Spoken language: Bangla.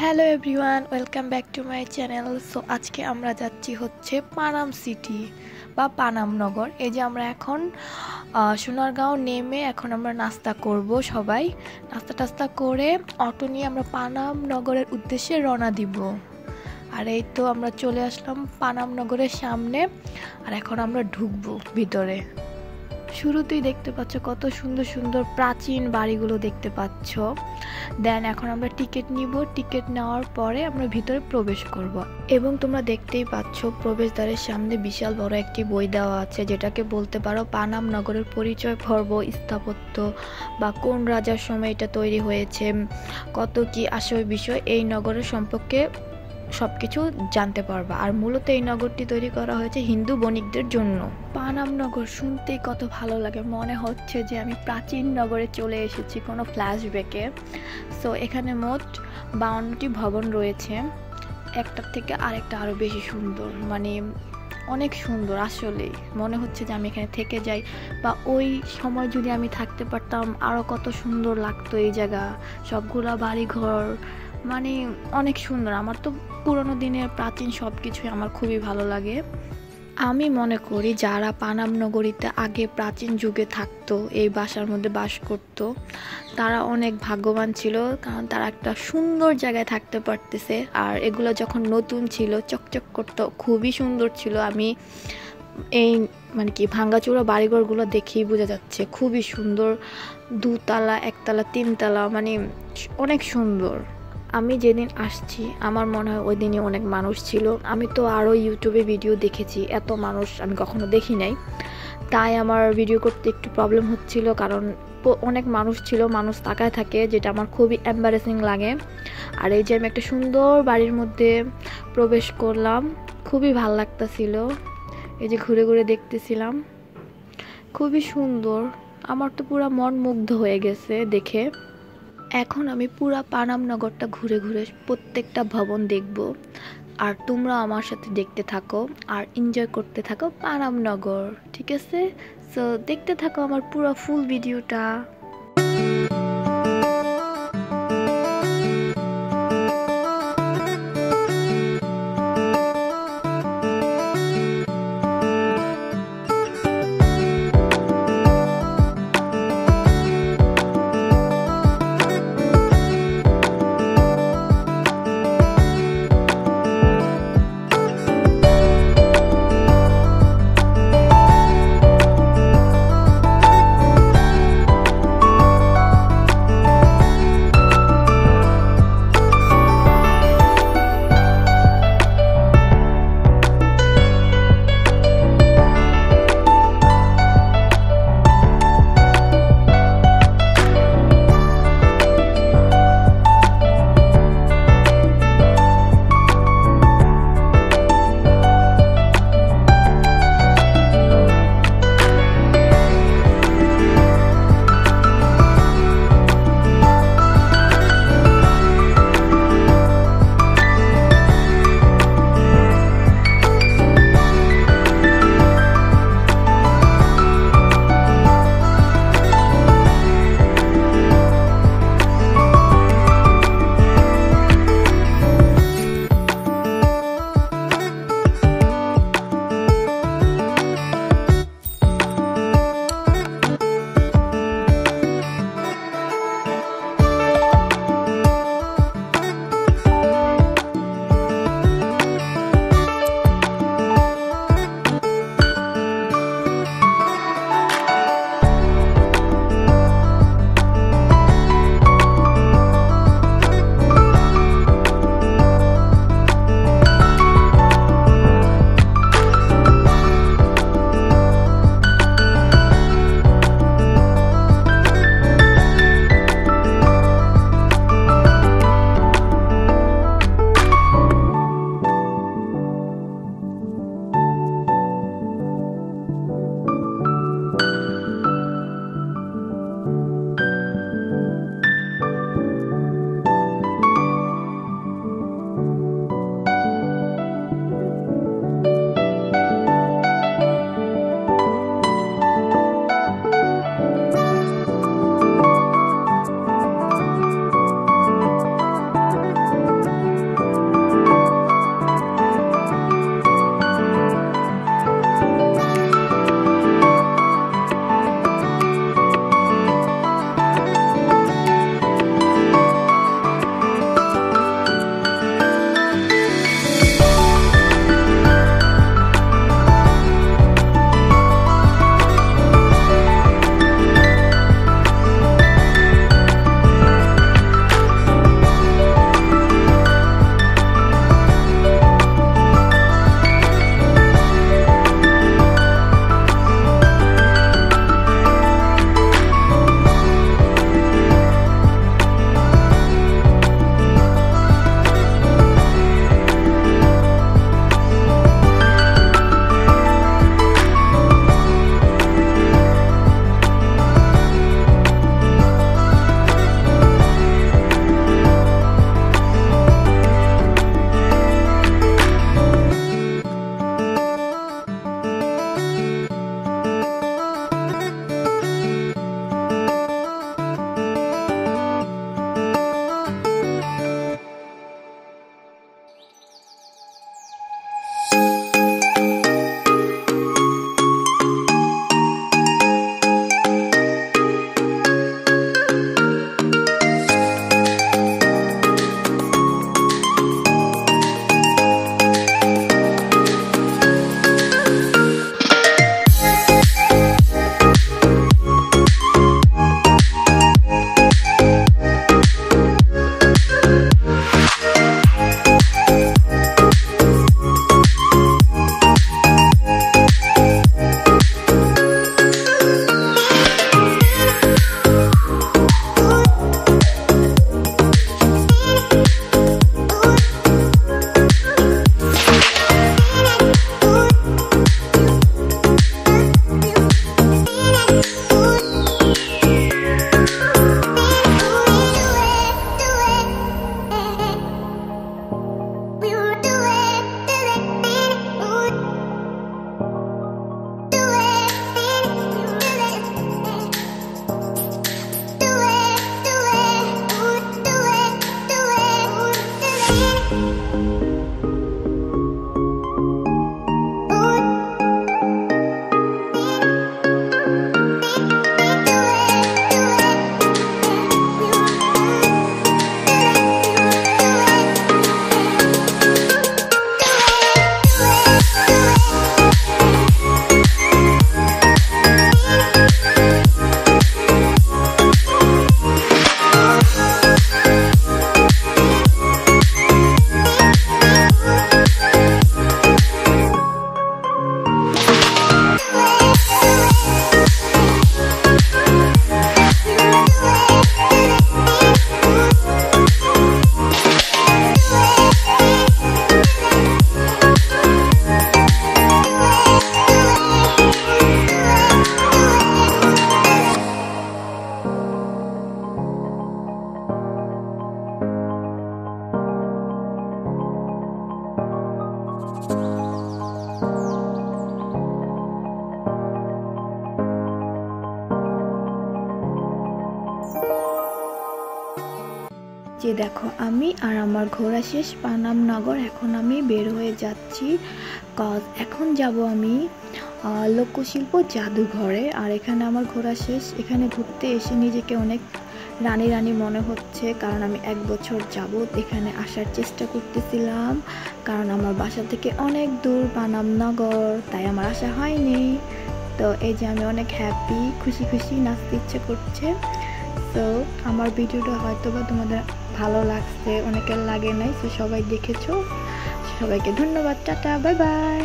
Hello everyone, welcome back to my channel. So, আজকে আমরা যাচ্ছি হচ্ছে পানাম সিটি বা পানাম নগর। এই যে আমরা এখন সোনারগাঁও নেমে এখন আমরা নাস্তা করব সবাই। নাস্তা টাস্তা করে অটো নিয়ে আমরা পানাম নগরের উদ্দেশ্যে রওনা দিব। আর এই তো আমরা চলে আসলাম পানাম নগরের সামনে। আর এখন আমরা ঢুকবো ভিতরে। শুরুতেই দেখতে পাচ্ছ কত সুন্দর সুন্দর প্রাচীন বাড়িগুলো দেখতে পাচ্ছ। দেন এখন আমরা টিকিট নিব। টিকিট নেওয়ার পরে আমরা ভিতরে প্রবেশ করব। এবং তোমরা দেখতেই পাচ্ছ প্রবেশদ্বারের সামনে বিশাল বড় একটি বই দেওয়া আছে, যেটাকে বলতে পারো পানাম নগরের পরিচয় পর্ব স্থাপত্য বা কোন রাজার সময় এটা তৈরি হয়েছে, কত কি আসল বিষয় এই নগরের সম্পর্কে সব কিছু জানতে পারবা। আর মূলত এই নগরটি তৈরি করা হয়েছে হিন্দু বণিকদের জন্য। পানাম নগর শুনতেই কত ভালো লাগে। মনে হচ্ছে যে আমি প্রাচীন নগরে চলে এসেছি কোনো ফ্ল্যাশব্যাকে সো এখানে মোট বাউন্নটি ভবন রয়েছে। একটার থেকে আরেকটা আরও বেশি সুন্দর। মানে অনেক সুন্দর আসলেই। মনে হচ্ছে যে আমি এখানে থেকে যাই। বা ওই সময় যদি আমি থাকতে পারতাম আরও কত সুন্দর লাগতো এই জায়গা। সবগুলা বাড়িঘর মানে অনেক সুন্দর। আমার তো পুরোনো দিনের প্রাচীন সব কিছুই আমার খুবই ভালো লাগে। আমি মনে করি যারা পানাম নগরীতে আগে প্রাচীন যুগে থাকতো, এই বাসার মধ্যে বাস করত, তারা অনেক ভাগ্যবান ছিল, কারণ তারা একটা সুন্দর জায়গায় থাকতে পারতেছে। আর এগুলো যখন নতুন ছিল, চকচক করতো, খুবই সুন্দর ছিল। আমি এই মানে কি ভাঙ্গাচোরা বাড়িঘরগুলো দেখেই বোঝা যাচ্ছে, খুবই সুন্দর। দুতলা, একতলা, তিনতলা মানে অনেক সুন্দর। আমি যেদিন আসছি, আমার মনে হয় ওই দিনই অনেক মানুষ ছিল। আমি তো আরও ইউটিউবে ভিডিও দেখেছি, এত মানুষ আমি কখনো দেখি নাই। তাই আমার ভিডিও করতে একটু প্রবলেম হচ্ছিল কারণ অনেক মানুষ ছিল, মানুষ তাকায় থাকে, যেটা আমার খুবই এম্বারেসিং লাগে। আর এই যে আমি একটা সুন্দর বাড়ির মধ্যে প্রবেশ করলাম, খুবই ভালো লাগতাছিল। এই যে ঘুরে ঘুরে দেখতেছিলাম, খুবই সুন্দর। আমার তো পুরো মন মুগ্ধ হয়ে গেছে দেখে। এখন আমি পুরা পানামনগরটা ঘুরে ঘুরে প্রত্যেকটা ভবন দেখব। আর তোমরা আমার সাথে দেখতে থাকো আর এনজয় করতে থাকো পানামনগর ঠিক আছে? সো দেখতে থাকো আমার পুরো ফুল ভিডিওটা দেখো, আমি আর আমার ঘোরা শেষ, পানাম নগর, এখন আমি বের হয়ে যাচ্ছি। কজ, এখন যাব আমি লোকশিল্প জাদুঘরে। আর এখানে আমার ঘোরা শেষ, এখানে ঘুরতে এসে নিজেকে অনেক রানী রানী মনে হচ্ছে, কারণ আমি এক বছর যাবত এখানে আসার চেষ্টা করতেছিলাম। কারণ আমার বাসা থেকে অনেক দূর, পানাম নগর, তাই আমার আসা হয়নি। তো এই যে আমি অনেক হ্যাপি খুশি খুশি, নাচতে ইচ্ছে করছে। তো আমার ভিডিওটা হয়তো বা তোমাদের ভালো লাগছে অনেকের লাগে নাই সে সবাই দেখেছ। সবাইকে ধন্যবাদ টাটা বাই বাই।